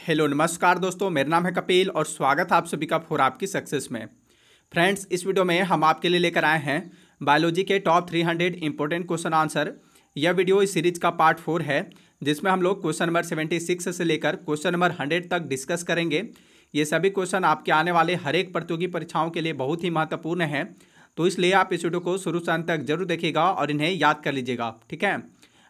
Hello, नमस्कार दोस्तों, मेरा नाम है कपिल और स्वागत है आप सभी का फोर आपकी सक्सेस में। फ्रेंड्स इस वीडियो में हम आपके लिए लेकर आए हैं बायोलॉजी के top 300 hundred important question answer यह वीडियो इस सीरीज़ का पार्ट फोर है, जिसमें हम लोग क्वेश्चन नंबर 76 से लेकर क्वेश्चन नंबर 100 तक डिस्कस करेंगे। ये सभी क्वेश्चन आपके आने वाले हर एक प्रतियोगी परीक्षाओं के लिए बहुत ही महत्वपूर्ण है। तो इसलिए आप इस वीडियो को शुरू से अंत तक ज़रूर देखिएगा और इन्हें याद कर लीजिएगा, ठीक है?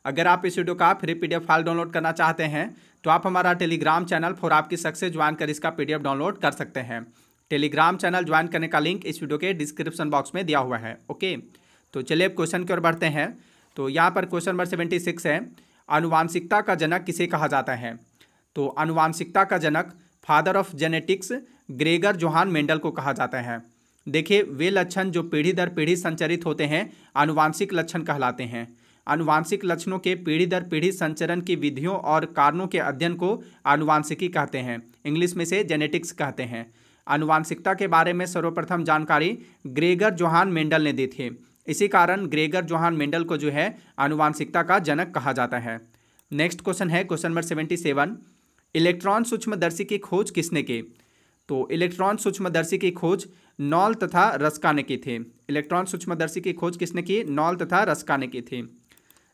अगर आप इस वीडियो का फ्री पीडीएफ फ़ाइल डाउनलोड करना चाहते हैं तो आप हमारा टेलीग्राम चैनल फॉर आपकी सक्सेस ज्वाइन कर इसका पीडीएफ डाउनलोड कर सकते हैं। टेलीग्राम चैनल ज्वाइन करने का लिंक इस वीडियो के डिस्क्रिप्शन बॉक्स में दिया हुआ है, ओके? तो चलिए अब क्वेश्चन की ओर बढ़ते हैं। तो यहाँ पर क्वेश्चन नंबर सेवेंटी सिक्स है अनुवांशिकता का जनक किसे कहा जाता है? तो अनुवांशिकता का जनक father of genetics Gregor Johann Mendel को कहा जाता है। देखिए, वे लक्षण जो पीढ़ी दर पीढ़ी संचरित होते हैं अनुवांशिक लक्षण कहलाते हैं। अनुवांशिक लक्षणों के पीढ़ी दर पीढ़ी संचरण की विधियों और कारणों के अध्ययन को अनुवांशिकी कहते हैं। इंग्लिश में से जेनेटिक्स कहते हैं। अनुवांशिकता के बारे में सर्वप्रथम जानकारी ग्रेगर जोहान मेंडल ने दी थी। इसी कारण ग्रेगर जोहान मेंडल को जो है अनुवांशिकता का जनक कहा जाता है। नेक्स्ट क्वेश्चन है, question number seventy seven. Electron सूक्ष्मदर्शी की खोज किसने की? तो इलेक्ट्रॉन सूक्ष्मदर्शी की खोज नॉल तथा रस्का ने की थी। इलेक्ट्रॉन सूक्ष्मदर्शी की खोज किसने की? नॉल तथा रस्का ने की थी।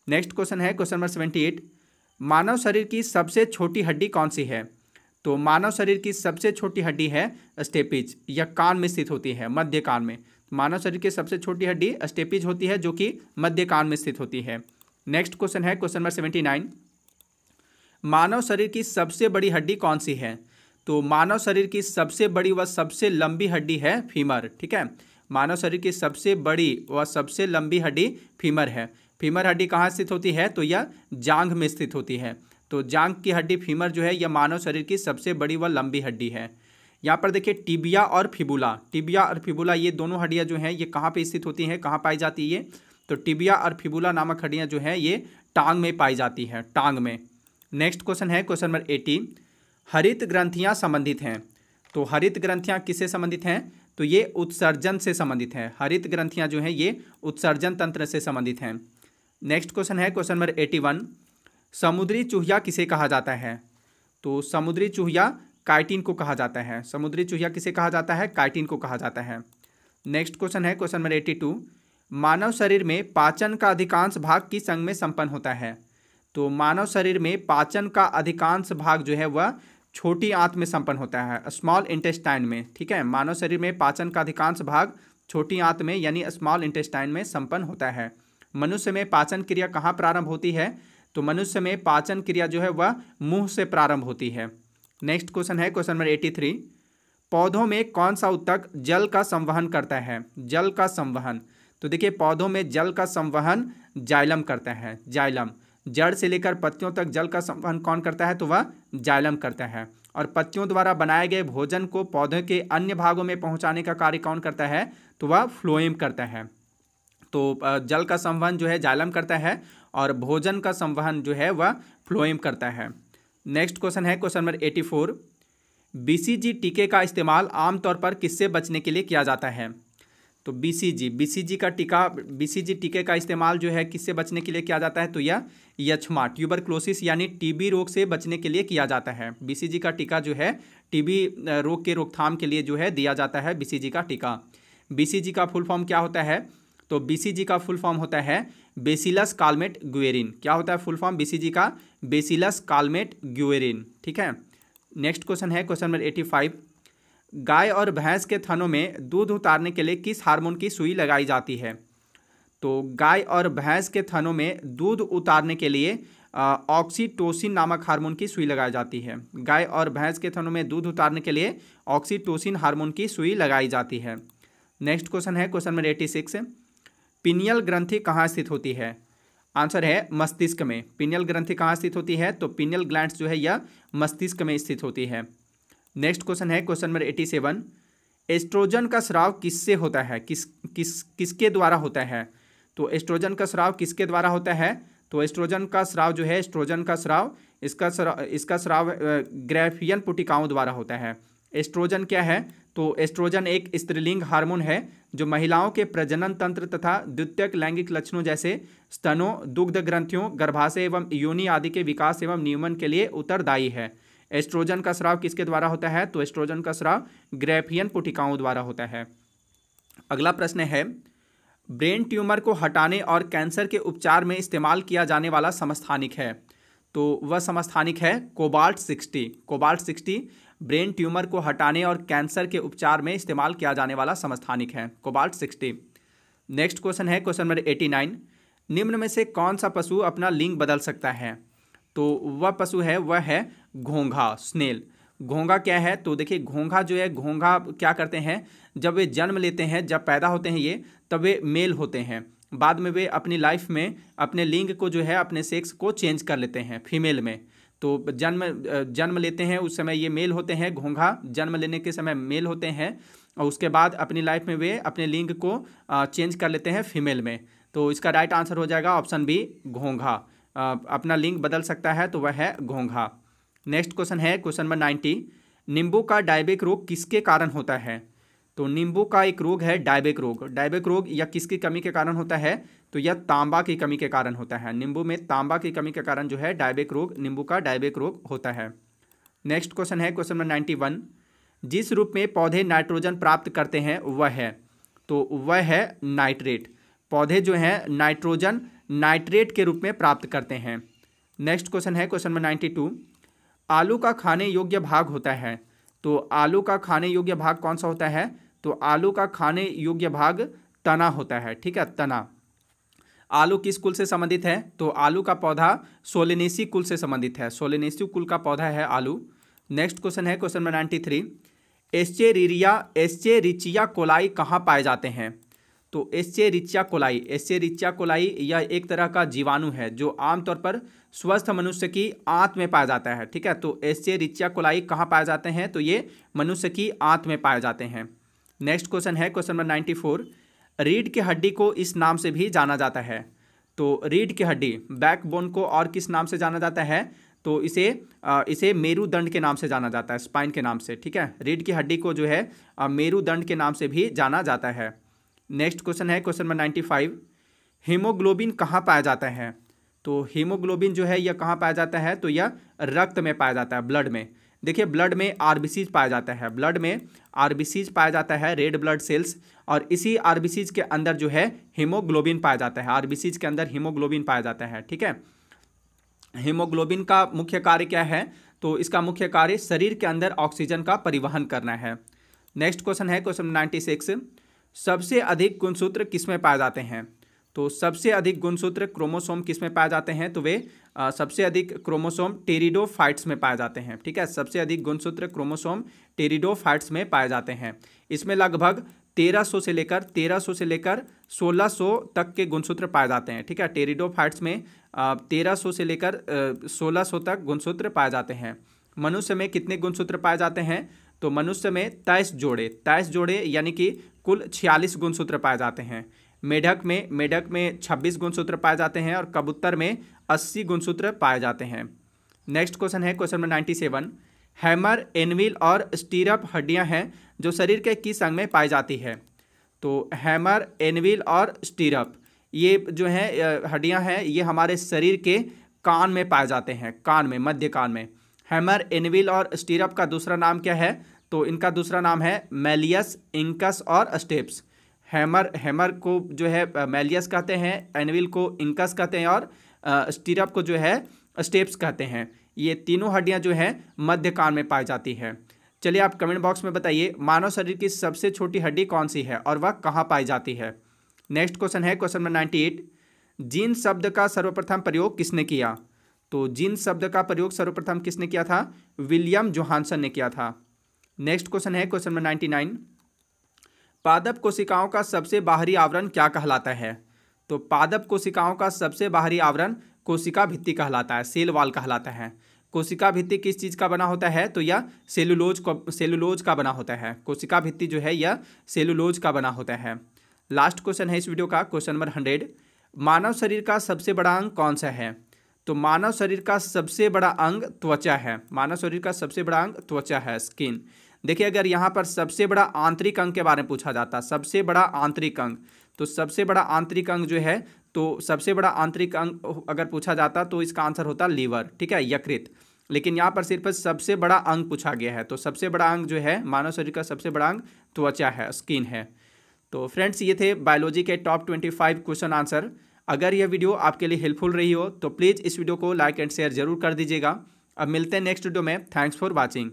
नेक्स्ट क्वेश्चन है, क्वेश्चन नंबर सेवेंटी एट। मानव शरीर की सबसे छोटी हड्डी कौन सी है? तो मानव शरीर की सबसे छोटी हड्डी है स्टेपिज यह कान में स्थित होती है, मध्य कान में। मानव शरीर की सबसे छोटी हड्डी स्टेपिज होती है, जो कि मध्य कान में स्थित होती है। नेक्स्ट क्वेश्चन है, क्वेश्चन नंबर सेवेंटी नाइन। मानव शरीर की सबसे बड़ी हड्डी कौन सी है? तो मानव शरीर की सबसे बड़ी व सबसे लंबी हड्डी है फीमर, ठीक है? मानव शरीर की सबसे बड़ी व सबसे लंबी हड्डी फीमर है। फीमर हड्डी कहाँ स्थित होती है? तो यह जांघ में स्थित होती है। तो जांघ की हड्डी फीमर जो है, यह मानव शरीर की सबसे बड़ी व लंबी हड्डी है। यहाँ पर देखिए, टिबिया और फिबुला। टिबिया और फिबुला, ये दोनों हड्डियाँ जो हैं, ये कहाँ पे स्थित होती हैं, कहाँ पाई जाती है? तो टिबिया और फिबुला नामक हड्डियाँ जो हैं, ये टांग में पाई जाती हैं, टांग में। नेक्स्ट क्वेश्चन है, क्वेश्चन नंबर एटी हरित ग्रंथियाँ संबंधित हैं। तो हरित ग्रंथियाँ किससे संबंधित हैं? तो ये उत्सर्जन से संबंधित हैं। हरित ग्रंथियाँ जो हैं, ये उत्सर्जन तंत्र से संबंधित हैं। नेक्स्ट क्वेश्चन है क्वेश्चन नंबर एटी वन समुद्री चूहिया किसे कहा जाता है? तो समुद्री चूहिया काइटिन को कहा जाता है। समुद्री चूहिया किसे कहा जाता है? काइटिन को कहा जाता है। नेक्स्ट क्वेश्चन है क्वेश्चन नंबर एटी टू मानव शरीर में पाचन का अधिकांश भाग किस अंग में संपन्न होता है? तो मानव शरीर में पाचन का अधिकांश भाग जो है, वह छोटी आंत में संपन्न होता है स्मॉल इंटेस्टाइन में, ठीक है? मानव शरीर में पाचन का अधिकांश भाग छोटी आंत में, यानी स्मॉल इंटेस्टाइन में संपन्न होता है। मनुष्य में पाचन क्रिया कहाँ प्रारंभ होती है? तो मनुष्य में पाचन क्रिया जो है वह मुँह से प्रारंभ होती है। नेक्स्ट क्वेश्चन है, क्वेश्चन नंबर एटी थ्री। पौधों में कौन सा उत्तक जल का संवहन करता है? जल का संवहन। तो देखिए, पौधों में जल का संवहन जाइलम करता है, जाइलम। जड़ से लेकर पत्तियों तक जल का संवहन कौन करता है? तो वह जाइलम करता है। और पत्तियों द्वारा बनाए गए भोजन को पौधे के अन्य भागों में पहुँचाने का कार्य कौन करता है? तो वह फ्लोएम करता है। तो जल का संवहन जो है जालम करता है और भोजन का संवहन जो है वह फ्लोएम करता है। नेक्स्ट क्वेश्चन है, question number eighty four. BCG टीके का इस्तेमाल आमतौर पर किससे बचने के लिए किया जाता है? तो बीसीजी बीसीजी का टीका बीसीजी टीके का इस्तेमाल जो है किससे बचने के लिए किया जाता है? तो यह यक्षमा ट्यूबरक्लोसिस यानी टीबी रोग से बचने के लिए किया जाता है। बीसीजी का टीका जो है टीबी रोग के रोकथाम के लिए जो है दिया जाता है बीसीजी का टीका। बीसीजी का फुल फॉर्म क्या होता है? तो बीसीजी का फुल फॉर्म होता है बेसिलस कालमेट ग्वेरिन क्या होता है फुल फॉर्म बीसीजी का? बेसिलस कालमेट ग्वेरिन ठीक है? नेक्स्ट क्वेश्चन है क्वेश्चन नंबर एटी फाइव गाय और भैंस के थनों में दूध उतारने के लिए किस हार्मोन की सुई लगाई जाती है? तो गाय और भैंस के थनों में दूध उतारने के लिए ऑक्सीटोसिन नामक हार्मोन की सुई लगाई जाती है। गाय और भैंस के थनों में दूध उतारने के लिए ऑक्सीटोसिन हार्मोन की सुई लगाई जाती है। नेक्स्ट क्वेश्चन है question number eighty six pineal ग्रंथि कहाँ स्थित होती है? आंसर है मस्तिष्क में। पिनियल ग्रंथि कहाँ स्थित होती है? तो पिनियल ग्लैंड जो है, यह मस्तिष्क में स्थित होती है। नेक्स्ट क्वेश्चन है question number eighty seven. Oestrogen का स्राव किससे होता है? किस किस, किसके द्वारा होता है? तो एस्ट्रोजन का स्राव किसके द्वारा होता है? तो एस्ट्रोजन का स्राव जो है, एस्ट्रोजन का स्राव, इसका स्राव इसका स्राव ग्रेफियन पुटिकाओं द्वारा होता है। एस्ट्रोजन क्या है? तो एस्ट्रोजन एक स्त्रीलिंग हार्मोन है, जो महिलाओं के प्रजनन तंत्र तथा द्वितीयक लैंगिक लक्षणों जैसे स्तनों, दुग्ध ग्रंथियों, गर्भाशय एवं योनि आदि के विकास एवं नियमन के लिए उत्तरदायी है। एस्ट्रोजन का स्राव किसके द्वारा होता है? तो एस्ट्रोजन का स्राव ग्रेफियन पुटिकाओं द्वारा होता है। अगला प्रश्न है, ब्रेन ट्यूमर को हटाने और कैंसर के उपचार में इस्तेमाल किया जाने वाला समस्थानिक है। तो वह समस्थानिक है cobalt sixty. Cobalt sixty brain tumour को हटाने और कैंसर के उपचार में इस्तेमाल किया जाने वाला समस्थानिक है, कोबाल्ट सिक्सटी। नेक्स्ट क्वेश्चन है, क्वेश्चन नंबर एटी नाइन। निम्न में से कौन सा पशु अपना लिंग बदल सकता है? तो वह पशु है, वह है घोंघा, स्नेल। घोंघा क्या है? तो देखिए, घोंघा जो है, घोंघा क्या करते हैं? जब वे जन्म लेते हैं, जब पैदा होते हैं ये, तब वे मेल होते हैं। बाद में वे अपनी लाइफ में अपने लिंग को जो है, अपने सेक्स को चेंज कर लेते हैं, फीमेल में। तो जन्म जन्म लेते हैं, उस समय ये मेल होते हैं, घोंघा। जन्म लेने के समय मेल होते हैं और उसके बाद अपनी लाइफ में वे अपने लिंग को चेंज कर लेते हैं फीमेल में। तो इसका राइट आंसर हो जाएगा ऑप्शन बी, घोंघा। अपना लिंग बदल सकता है तो वह है घोंघा। नेक्स्ट क्वेश्चन है, क्वेश्चन नंबर नाइन्टी नींबू का डायबिक रोग किसके कारण होता है? तो नींबू का एक रोग है, डायबिक रोग। डायबिक रोग या किसकी कमी के कारण होता है? तो यह तांबा की कमी के कारण होता है। नींबू में तांबा की कमी के कारण जो है, डायबिक रोग, नींबू का डायबिक रोग होता है। नेक्स्ट क्वेश्चन है, क्वेश्चन नंबर नाइन्टी वन। जिस रूप में पौधे नाइट्रोजन प्राप्त करते हैं, वह है। तो वह है नाइट्रेट। पौधे जो हैं, नाइट्रोजन नाइट्रेट के रूप में प्राप्त करते हैं। नेक्स्ट क्वेश्चन है, क्वेश्चन नंबर नाइन्टी टू। आलू का खाने योग्य भाग होता है। तो आलू का खाने योग्य भाग कौन सा होता है? तो आलू का खाने योग्य भाग तना होता है, ठीक है? तना। आलू किस कुल से संबंधित है? तो आलू का पौधा सोलेनेसी कुल से संबंधित है। सोलेनेसी कुल का पौधा है आलू। नेक्स्ट क्वेश्चन है, question number ninety three. एस्चेरिया Escherichia coli कहाँ पाए जाते हैं? तो एस्चेरिचिया कोलाई एस्चेरिचिया कोलाई यह एक तरह का जीवाणु है जो आमतौर पर स्वस्थ मनुष्य की आंत में पाया जाता है, ठीक है? तो एस्चेरिचिया कोलाई कहाँ पाए जाते हैं? तो ये मनुष्य की आंत में पाए जाते हैं। नेक्स्ट क्वेश्चन है क्वेश्चन नंबर नाइन्टी फोर रीढ़ की हड्डी को इस नाम से भी जाना जाता है। तो रीढ़ की हड्डी बैकबोन को और किस नाम से जाना जाता है? तो इसे इसे मेरुदंड के नाम से जाना जाता है स्पाइन के नाम से, ठीक है? रीढ़ की हड्डी को जो है मेरुदंड के नाम से भी जाना जाता है। नेक्स्ट क्वेश्चन है question number ninety five haemoglobin कहाँ पाया जाता है? तो हीमोग्लोबिन जो है, यह कहाँ पाया जाता है? तो यह रक्त में पाया जाता है ब्लड में। देखिए ब्लड में आरबीसीज पाया जाता है। ब्लड में आरबीसीज पाया जाता है रेड ब्लड सेल्स और इसी आरबीसीज के अंदर जो है हीमोग्लोबिन पाया जाता है। आरबीसीज के अंदर हीमोग्लोबिन पाया जाता है, ठीक है? हीमोग्लोबिन का मुख्य कार्य क्या है? तो इसका मुख्य कार्य शरीर के अंदर ऑक्सीजन का परिवहन करना है। नेक्स्ट क्वेश्चन है क्वेश्चन नाइन्टी सिक्स सबसे अधिक गुणसूत्र किसमें पाए जाते हैं? तो सबसे अधिक गुणसूत्र क्रोमोसोम किसमें पाए जाते हैं? तो वे आ, सबसे अधिक क्रोमोसोम टेरिडोफाइट्स में पाए जाते हैं ठीक है? सबसे अधिक गुणसूत्र क्रोमोसोम टेरिडोफाइट्स में पाए जाते हैं। इसमें लगभग 1300 से लेकर 1300 से लेकर 1600 तक के गुणसूत्र पाए जाते हैं ठीक है? टेरिडोफाइट्स में तेरह सौ लेकर सोलह तक गुणसूत्र पाए जाते हैं। मनुष्य में कितने गुणसूत्र पाए जाते हैं? तो मनुष्य में तेईस जोड़े तेईस जोड़े यानी कि कुल छियालीस गुणसूत्र पाए जाते हैं। मेढक में मेढक में छब्बीस गुणसूत्र पाए जाते हैं और कबूतर में अस्सी गुणसूत्र पाए जाते हैं। नेक्स्ट क्वेश्चन है, question number ninety seven. Hammer, anvil और स्टीरप हड्डियाँ हैं जो शरीर के किस अंग में पाई जाती है? तो हैमर, एनविल और स्टीरप ये जो है हड्डियाँ हैं, ये हमारे शरीर के कान में पाए जाते हैं, कान में, मध्य कान में। हैमर, एनविल और स्टीरप का दूसरा नाम क्या है? तो इनका दूसरा नाम है मेलियस, इंकस और स्टेप्स। हैमर हैमर को जो है मेलियस कहते हैं, एनविल को इंकस कहते हैं और स्टीरप को जो है, स्टेप्स कहते हैं। ये तीनों हड्डियाँ जो हैं, मध्य कान में पाई जाती हैं। चलिए आप कमेंट बॉक्स में बताइए, मानव शरीर की सबसे छोटी हड्डी कौन सी है और वह कहाँ पाई जाती है? नेक्स्ट क्वेश्चन है, question number ninety eight. Gene शब्द का सर्वप्रथम प्रयोग किसने किया? तो जीन शब्द का प्रयोग सर्वप्रथम किसने किया था? विलियम जोहानसन ने किया था। नेक्स्ट क्वेश्चन है, क्वेश्चन नंबर नाइन्टी नाइन। पादप कोशिकाओं का सबसे बाहरी आवरण क्या कहलाता है? तो पादप कोशिकाओं का सबसे बाहरी आवरण कोशिका भित्ति कहलाता है, सेल वाल कहलाता है। कोशिका भित्ति किस चीज़ का बना होता है? तो यह सेलुलोज सेलुलोज का बना होता है। कोशिका भित्ति जो है, यह सेलुलोज का बना होता है। लास्ट क्वेश्चन है इस वीडियो का, क्वेश्चन नंबर हंड्रेड। मानव शरीर का सबसे बड़ा अंग कौन सा है? तो मानव शरीर का सबसे बड़ा अंग त्वचा है। मानव शरीर का सबसे बड़ा अंग त्वचा है, स्किन। देखिए, अगर यहाँ पर सबसे बड़ा आंतरिक अंग के बारे में पूछा जाता है सबसे बड़ा आंतरिक अंग तो सबसे बड़ा आंतरिक अंग जो है तो सबसे बड़ा आंतरिक अंग अगर पूछा जाता तो इसका आंसर होता लीवर, ठीक है, यकृत। लेकिन यहाँ पर सिर्फ़ सबसे बड़ा अंग पूछा गया है तो सबसे बड़ा अंग जो है, मानव शरीर का सबसे बड़ा अंग त्वचा है, स्किन है। तो फ्रेंड्स, ये थे बायोलॉजी के top twenty five question answer. अगर यह वीडियो आपके लिए हेल्पफुल रही हो तो प्लीज़ इस वीडियो को लाइक एंड शेयर ज़रूर कर दीजिएगा। अब मिलते हैं नेक्स्ट वीडियो में। Thanks for watching.